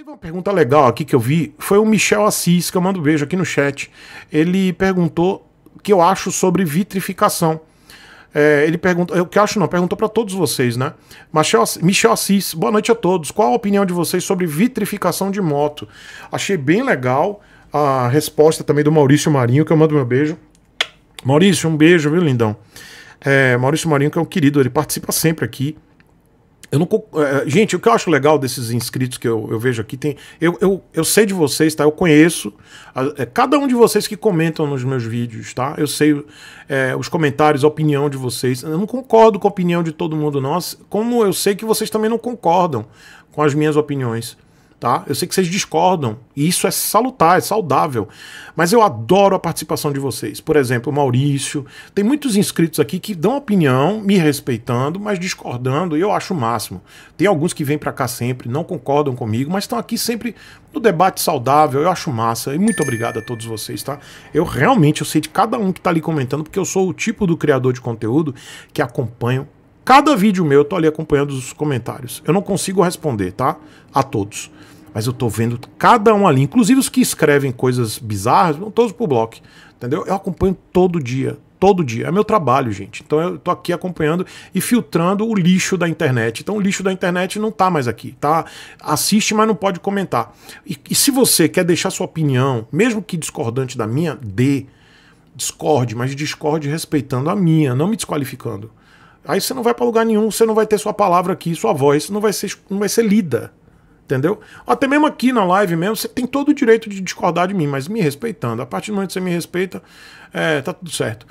Teve uma pergunta legal aqui que eu vi, foi o Michel Assis, que eu mando um beijo aqui no chat. Ele perguntou o que eu acho sobre vitrificação. É, ele perguntou, o que eu acho não, perguntou para todos vocês, né? Michel, Michel Assis, boa noite a todos. Qual a opinião de vocês sobre vitrificação de moto? Achei bem legal a resposta também do Maurício Marinho, que eu mando meu beijo. Maurício, um beijo, viu, lindão? É, Maurício Marinho, que é um querido, ele participa sempre aqui. Eu não, é, gente, o que eu acho legal desses inscritos que eu, eu vejo aqui, tem. Eu, eu, eu sei de vocês, tá? Eu conheço é, cada um de vocês que comentam nos meus vídeos, tá? Eu sei é, os comentários, a opinião de vocês. Eu não concordo com a opinião de todo mundo, não. Como eu sei que vocês também não concordam com as minhas opiniões tá? Eu sei que vocês discordam, e isso é salutar, é saudável, mas eu adoro a participação de vocês. Por exemplo, o Maurício, tem muitos inscritos aqui que dão opinião, me respeitando, mas discordando, e eu acho o máximo. Tem alguns que vêm para cá sempre, não concordam comigo, mas estão aqui sempre no debate saudável, eu acho massa, e muito obrigado a todos vocês, tá? Eu realmente, eu sei de cada um que tá ali comentando, porque eu sou o tipo do criador de conteúdo que acompanho Cada vídeo meu eu tô ali acompanhando os comentários. Eu não consigo responder, tá? A todos. Mas eu tô vendo cada um ali, inclusive os que escrevem coisas bizarras, vão todos pro bloco. Entendeu? Eu acompanho todo dia, todo dia. É meu trabalho, gente. Então eu tô aqui acompanhando e filtrando o lixo da internet. Então o lixo da internet não tá mais aqui, tá? Assiste, mas não pode comentar. E, e se você quer deixar sua opinião, mesmo que discordante da minha, dê. Discorde, mas discorde respeitando a minha, não me desqualificando. Aí você não vai para lugar nenhum, você não vai ter sua palavra aqui, sua voz não vai ser, não vai ser lida. Entendeu? Até mesmo aqui na live mesmo, você tem todo o direito de discordar de mim, mas me respeitando. A partir do momento que você me respeita, é, tá tudo certo.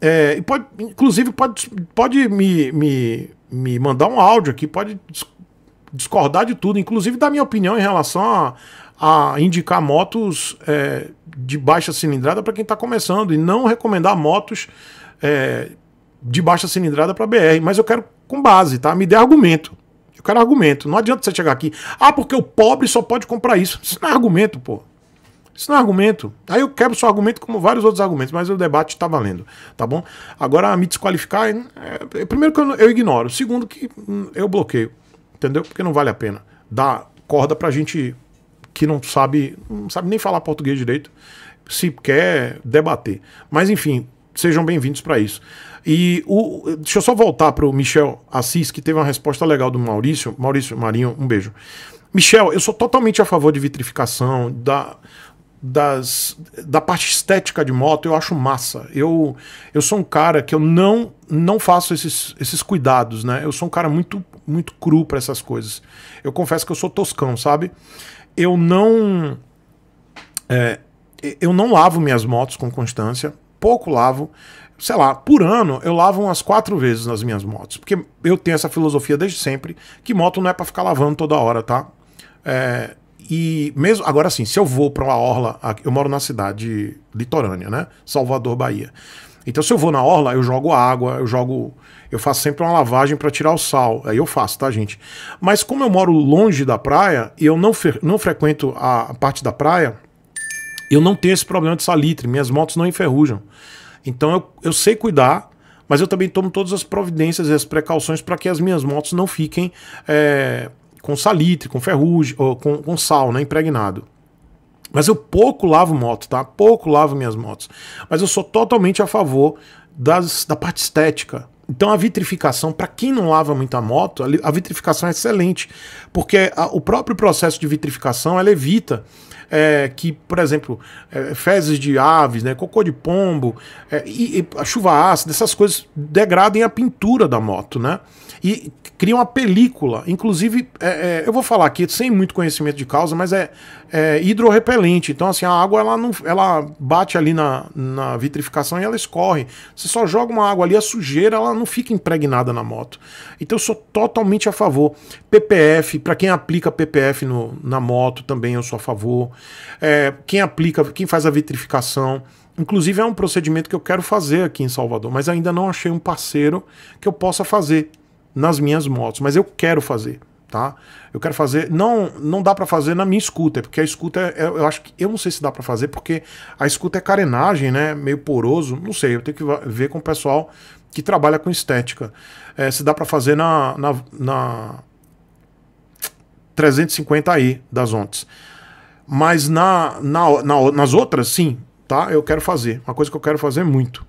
É, pode, inclusive, pode, pode me, me, me mandar um áudio aqui, pode discordar de tudo, inclusive da minha opinião em relação a, a indicar motos é, de baixa cilindrada para quem está começando e não recomendar motos é, de baixa cilindrada para BR. Mas eu quero com base, tá? Me dê argumento. Eu quero argumento. Não adianta você chegar aqui, ah, porque o pobre só pode comprar isso. Isso não é argumento, pô. Isso não é argumento. Aí eu quebro seu argumento como vários outros argumentos, mas o debate está valendo, tá bom? Agora, me desqualificar, é, é, primeiro que eu, eu, ignoro. Segundo que hum, eu bloqueio, entendeu? Porque não vale a pena dar corda pra gente que não sabe, não sabe nem falar português direito, se quer debater. Mas enfim, sejam bem-vindos para isso. E o, deixa eu só voltar para o Michel Assis, que teve uma resposta legal do Maurício. Maurício Marinho, um beijo. Michel, eu sou totalmente a favor de vitrificação, da, das, da parte estética de moto, eu acho massa. Eu, eu sou um cara que eu não, não faço esses, esses cuidados, né? Eu sou um cara muito, muito cru para essas coisas. Eu confesso que eu sou toscão, sabe? Eu não. É, eu não lavo minhas motos com constância, pouco lavo sei lá, por ano eu lavo umas quatro vezes nas minhas motos. Porque eu tenho essa filosofia desde sempre que moto não é para ficar lavando toda hora, tá? É, e mesmo agora sim, se eu vou para uma orla, eu moro na cidade litorânea, né? Salvador, Bahia. Então se eu vou na orla, eu jogo água, eu jogo, eu faço sempre uma lavagem para tirar o sal. Aí eu faço, tá, gente? Mas como eu moro longe da praia e eu não, não frequento a parte da praia, eu não tenho esse problema de salitre, minhas motos não enferrujam. Então eu, eu sei cuidar, mas eu também tomo todas as providências e as precauções para que as minhas motos não fiquem é, com salitre, com ferrugem, ou com, com sal, né, impregnado. Mas eu pouco lavo moto, tá? Pouco lavo minhas motos. Mas eu sou totalmente a favor das, da parte estética. Então a vitrificação, para quem não lava muita moto, a vitrificação é excelente, porque a, o próprio processo de vitrificação ela evita é, que, por exemplo, é, fezes de aves, né, cocô de pombo, é, e, e, a chuva ácida, essas coisas degradem a pintura da moto, né? E criam uma película. Inclusive, é, é, eu vou falar aqui sem muito conhecimento de causa, mas é, é hidrorrepelente. Então, assim, a água ela, não, ela bate ali na, na vitrificação e ela escorre. Você só joga uma água ali, a sujeira ela não fica impregnada na moto. Então, eu sou totalmente a favor. PPF, para quem aplica PPF no, na moto, também eu sou a favor. É, quem aplica, quem faz a vitrificação. Inclusive é um procedimento que eu quero fazer aqui em Salvador, mas ainda não achei um parceiro que eu possa fazer nas minhas motos, mas eu quero fazer, tá? Eu quero fazer, não não dá para fazer na minha scooter, porque a scooter é, eu acho que eu não sei se dá para fazer porque a scooter é carenagem, né, meio poroso, não sei, eu tenho que ver com o pessoal que trabalha com estética. É, se dá para fazer na, na, na 350E das ontes. Mas na, na, na, nas outras, sim, tá? Eu quero fazer. Uma coisa que eu quero fazer muito.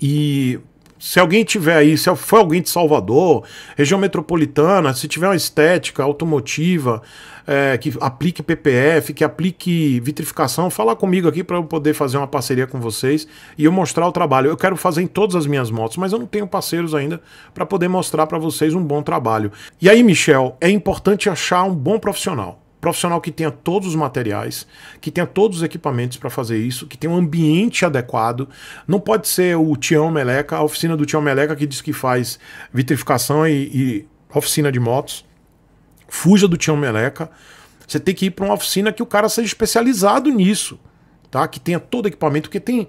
E se alguém tiver aí, se for alguém de Salvador, região metropolitana, se tiver uma estética automotiva, é, que aplique PPF, que aplique vitrificação, fala comigo aqui para eu poder fazer uma parceria com vocês e eu mostrar o trabalho. Eu quero fazer em todas as minhas motos, mas eu não tenho parceiros ainda para poder mostrar para vocês um bom trabalho. E aí, Michel, é importante achar um bom profissional profissional que tenha todos os materiais, que tenha todos os equipamentos para fazer isso, que tenha um ambiente adequado. Não pode ser o Tião Meleca, a oficina do Tião Meleca que diz que faz vitrificação e, e oficina de motos. Fuja do Tião Meleca. Você tem que ir para uma oficina que o cara seja especializado nisso, tá? Que tenha todo equipamento, que tem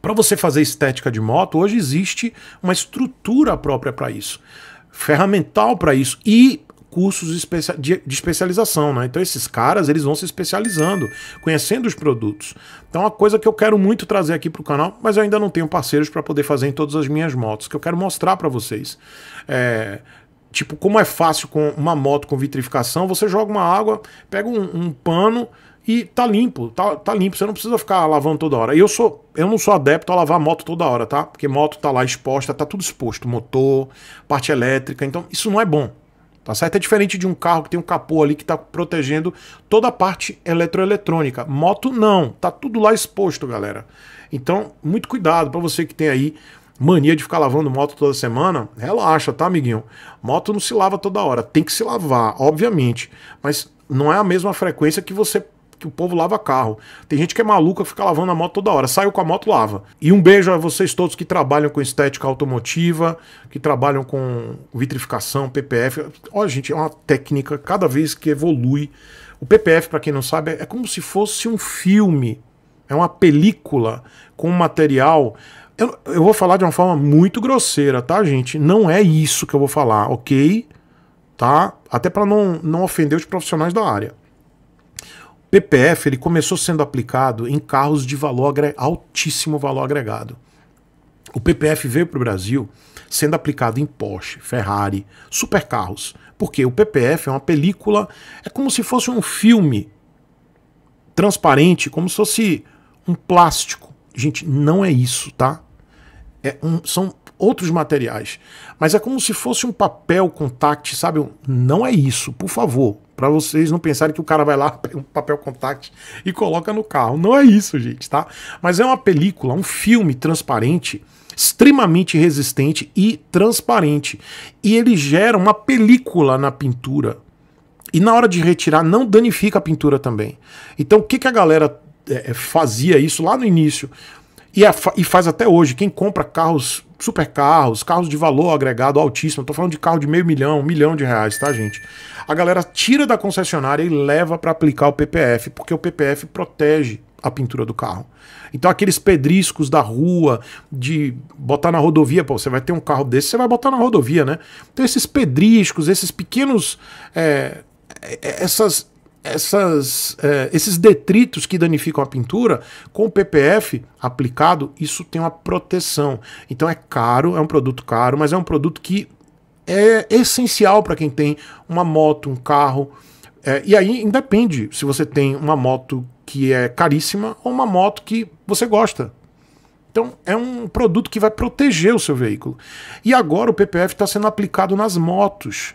para você fazer estética de moto, hoje existe uma estrutura própria para isso, ferramental para isso e cursos de, especialização, né? Então esses caras, eles vão se especializando, conhecendo os produtos. Então é uma coisa que eu quero muito trazer aqui para o canal, mas eu ainda não tenho parceiros para poder fazer em todas as minhas motos, que eu quero mostrar para vocês. É, tipo, como é fácil com uma moto com vitrificação, você joga uma água, pega um, um pano e tá limpo, tá, tá limpo, você não precisa ficar lavando toda hora. E eu sou, eu não sou adepto a lavar moto toda hora, tá? Porque moto tá lá exposta, tá tudo exposto, motor, parte elétrica, então isso não é bom. Tá certo? É diferente de um carro que tem um capô ali que está protegendo toda a parte eletroeletrônica. Moto não, tá tudo lá exposto, galera. Então, muito cuidado para você que tem aí mania de ficar lavando moto toda semana. Relaxa, tá, amiguinho? Moto não se lava toda hora. Tem que se lavar, obviamente, mas não é a mesma frequência que você que o povo lava carro. Tem gente que é maluca, fica lavando a moto toda hora. Saiu com a moto, lava. E um beijo a vocês todos que trabalham com estética automotiva, que trabalham com vitrificação, PPF. Olha, gente, é uma técnica cada vez que evolui. O PPF, para quem não sabe, é como se fosse um filme. É uma película com material. Eu, eu vou falar de uma forma muito grosseira, tá, gente? Não é isso que eu vou falar, ok? Tá? Até para não, não ofender os profissionais da área. PPF ele começou sendo aplicado em carros de valor altíssimo valor agregado. O PPF veio para o Brasil sendo aplicado em Porsche, Ferrari, supercarros. Porque o PPF é uma película, é como se fosse um filme transparente, como se fosse um plástico. Gente, não é isso, tá? É um, são outros materiais. Mas é como se fosse um papel contact, sabe? Não é isso, por favor. Para vocês não pensarem que o cara vai lá, pega um papel contact e coloca no carro. Não é isso, gente, tá? Mas é uma película, um filme transparente, extremamente resistente e transparente. E ele gera uma película na pintura. E na hora de retirar, não danifica a pintura também. Então, o que, que a galera é, fazia isso lá no início? E, a, e faz até hoje. Quem compra carros, super carros, de valor agregado altíssimo, tô falando de carro de meio milhão, um milhão de reais, tá, gente? A galera tira da concessionária e leva para aplicar o PPF, porque o PPF protege a pintura do carro. Então aqueles pedriscos da rua, de botar na rodovia, pô, você vai ter um carro desse, você vai botar na rodovia, né? Então esses pedriscos, esses pequenos, é, é essas essas, é, esses detritos que danificam a pintura, com o PPF aplicado, isso tem uma proteção. Então é caro, é um produto caro, mas é um produto que é essencial para quem tem uma moto, um carro. É, e aí independe se você tem uma moto que é caríssima ou uma moto que você gosta. Então é um produto que vai proteger o seu veículo. E agora o PPF está sendo aplicado nas motos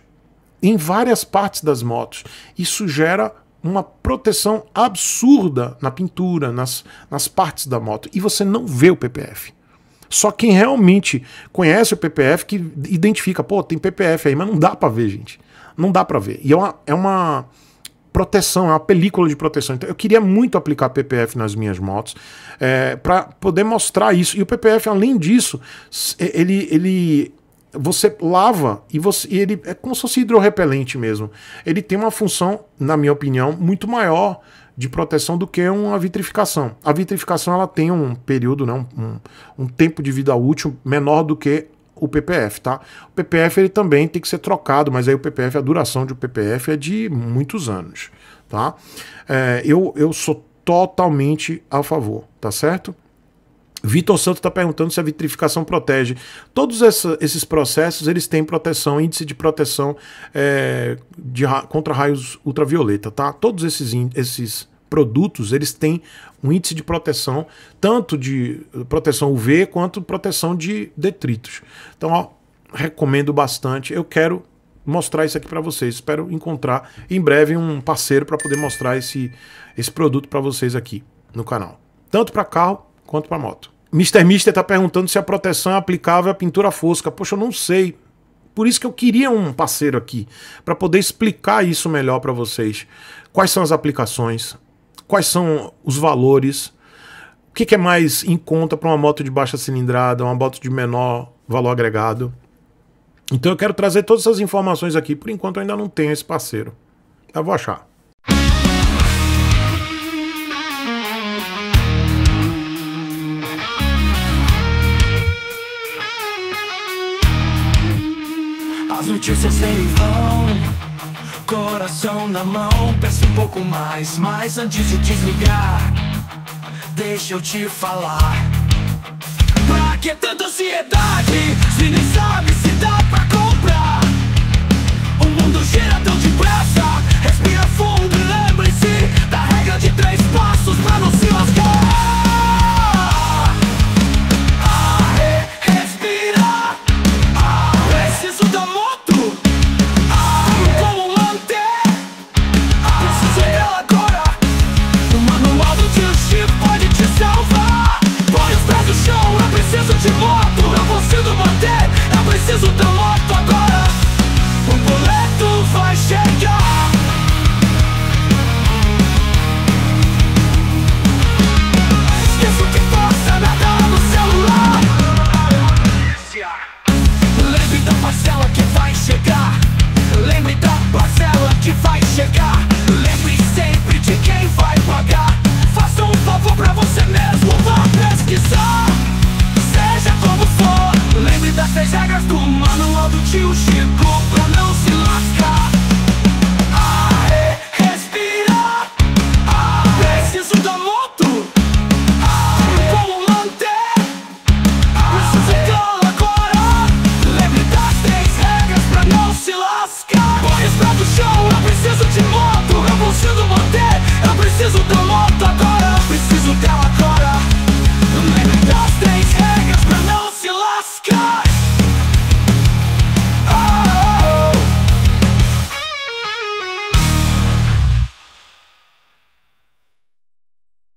em várias partes das motos. Isso gera uma proteção absurda na pintura, nas, nas partes da moto. E você não vê o PPF. Só quem realmente conhece o PPF que identifica, pô, tem PPF aí, mas não dá para ver, gente. Não dá para ver. E é uma, é uma proteção, é uma película de proteção. Então eu queria muito aplicar PPF nas minhas motos é, para poder mostrar isso. E o PPF, além disso, ele, ele você lava e você e ele é como se fosse hidrorrepelente mesmo. Ele tem uma função, na minha opinião, muito maior de proteção do que uma vitrificação. A vitrificação ela tem um período, né, um, um tempo de vida útil menor do que o PPF, tá? O PPF ele também tem que ser trocado, mas aí o PPF, a duração de um PPF é de muitos anos, tá? É, eu, eu sou totalmente a favor, tá certo? Vitor Santos está perguntando se a vitrificação protege. Todos essa, esses processos eles têm proteção, índice de proteção é, de, contra raios ultravioleta, tá? Todos esses, esses produtos eles têm um índice de proteção tanto de proteção UV quanto proteção de detritos. Então, ó, recomendo bastante. Eu quero mostrar isso aqui para vocês. Espero encontrar em breve um parceiro para poder mostrar esse, esse produto para vocês aqui no canal, tanto para carro quanto para moto. Mr. Mister está perguntando se a proteção é aplicável à pintura fosca. Poxa, eu não sei. Por isso que eu queria um parceiro aqui, para poder explicar isso melhor para vocês. Quais são as aplicações, quais são os valores, o que, que é mais em conta para uma moto de baixa cilindrada, uma moto de menor valor agregado. Então eu quero trazer todas essas informações aqui. Por enquanto eu ainda não tenho esse parceiro. Eu vou achar. As notícias vêm vão. Coração na mão Peço um pouco mais. Mas antes de desligar Deixa eu te falar. Pra que tanta ansiedade? Se nem sabe se dá pra comprar